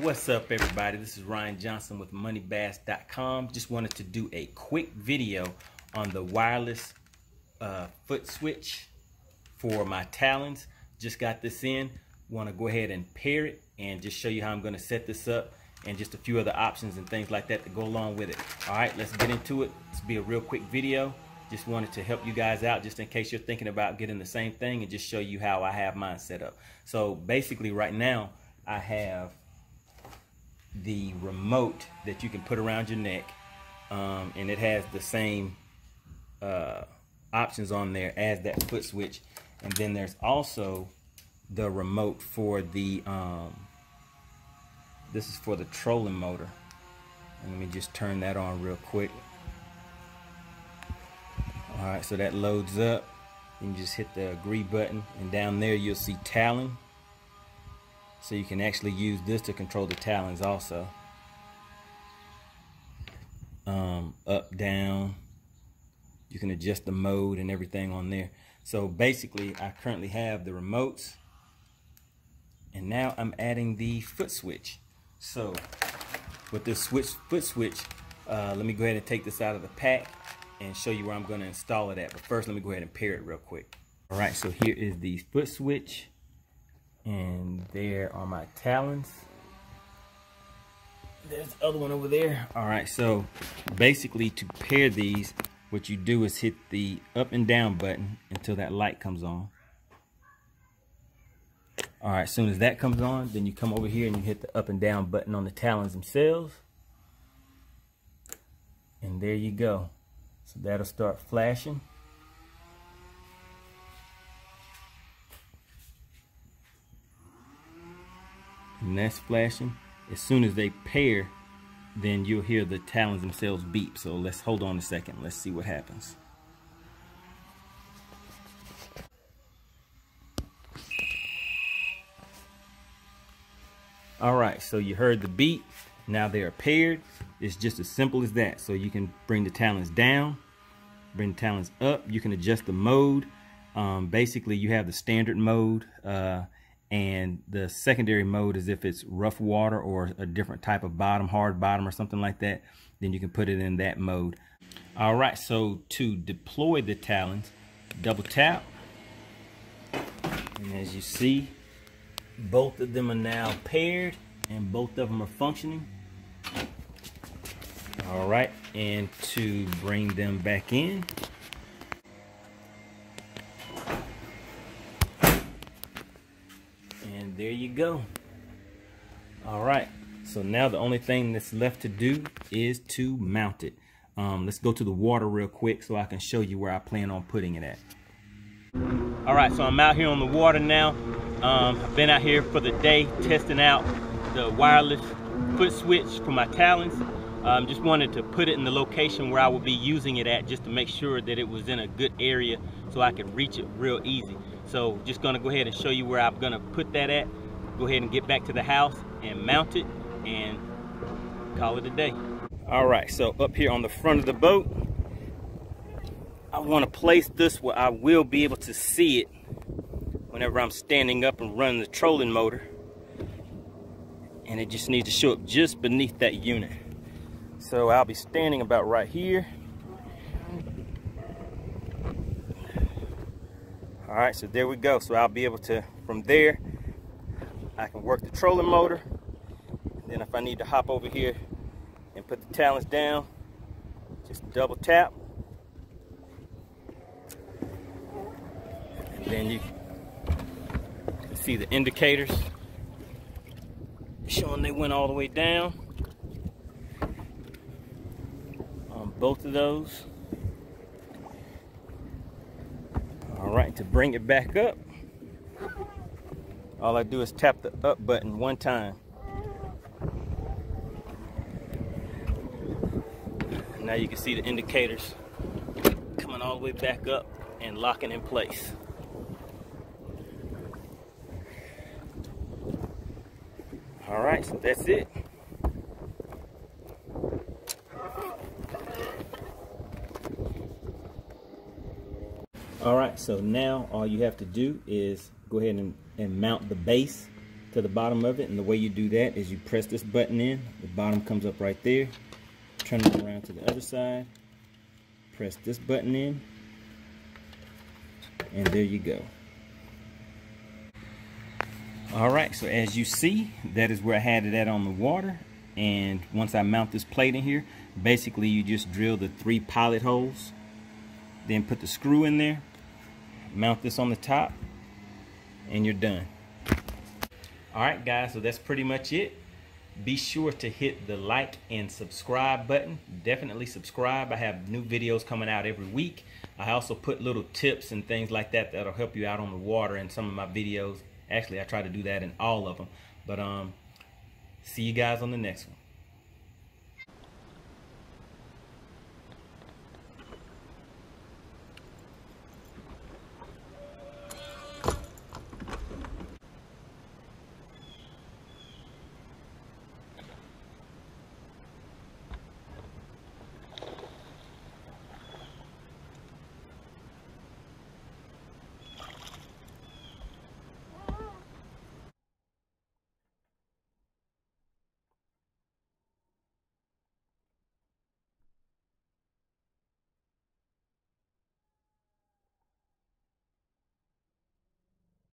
What's up everybody? This is Ryan Johnson with moneybass.com. Just wanted to do a quick video on the wireless uh, foot switch for my Talons. Just got this in. Want to go ahead and pair it and just show you how I'm going to set this up and just a few other options and things like that to go along with it. All right, let's get into it. This will be a real quick video. Just wanted to help you guys out just in case you're thinking about getting the same thing and just show you how I have mine set up. So basically right now I have the remote that you can put around your neck um, and it has the same uh, options on there as that foot switch. And then there's also the remote for the um, this is for the trolling motor. And let me just turn that on real quick. All right so that loads up. You can just hit the agree button and down there you'll see Talon so you can actually use this to control the talons also. Um, up, down. You can adjust the mode and everything on there. So basically, I currently have the remotes. And now I'm adding the foot switch. So with this switch foot switch, uh, let me go ahead and take this out of the pack and show you where I'm going to install it at. But first, let me go ahead and pair it real quick. All right, so here is the foot switch and there are my talons there's the other one over there. All right so basically to pair these what you do is hit the up and down button until that light comes on. All right as soon as that comes on then you come over here and you hit the up and down button on the talons themselves. And there you go. So that'll start flashing that's flashing. As soon as they pair then you'll hear the talons themselves beep. So let's hold on a second. Let's see what happens. All right so you heard the beep. Now they are paired. It's just as simple as that. So you can bring the talons down bring the talons up. You can adjust the mode. Um, basically you have the standard mode uh, and the secondary mode is if it's rough water or a different type of bottom hard bottom or something like that then you can put it in that mode. All right so to deploy the talons double tap. And as you see both of them are now paired and both of them are functioning. All right and to bring them back in you go. All right, so now the only thing that's left to do is to mount it. Um, let's go to the water real quick so I can show you where I plan on putting it at. All right, so I'm out here on the water now. Um, I've been out here for the day testing out the wireless foot switch for my talons. Um, just wanted to put it in the location where I would be using it at just to make sure that it was in a good area so I could reach it real easy. So just gonna go ahead and show you where I'm gonna put that at. Go ahead and get back to the house and mount it and call it a day. All right, so up here on the front of the boat, I wanna place this where I will be able to see it whenever I'm standing up and running the trolling motor. And it just needs to show up just beneath that unit. So I'll be standing about right here. All right, so there we go. So I'll be able to, from there, I can work the trolling motor. Then if I need to hop over here and put the talons down, just double tap. And then you can see the indicators showing they went all the way down on both of those. All right, to bring it back up, all I do is tap the up button one time. Now you can see the indicators coming all the way back up and locking in place. All right, so that's it. All right, so now all you have to do is go ahead and, and mount the base to the bottom of it. And the way you do that is you press this button in. The bottom comes up right there. Turn it around to the other side. Press this button in. And there you go. All right, so as you see, that is where I had it at on the water. And once I mount this plate in here, basically you just drill the three pilot holes, then put the screw in there, mount this on the top, and you're done. All right, guys, so that's pretty much it. Be sure to hit the like and subscribe button. Definitely subscribe. I have new videos coming out every week. I also put little tips and things like that that'll help you out on the water in some of my videos. Actually, I try to do that in all of them. But um, see you guys on the next one.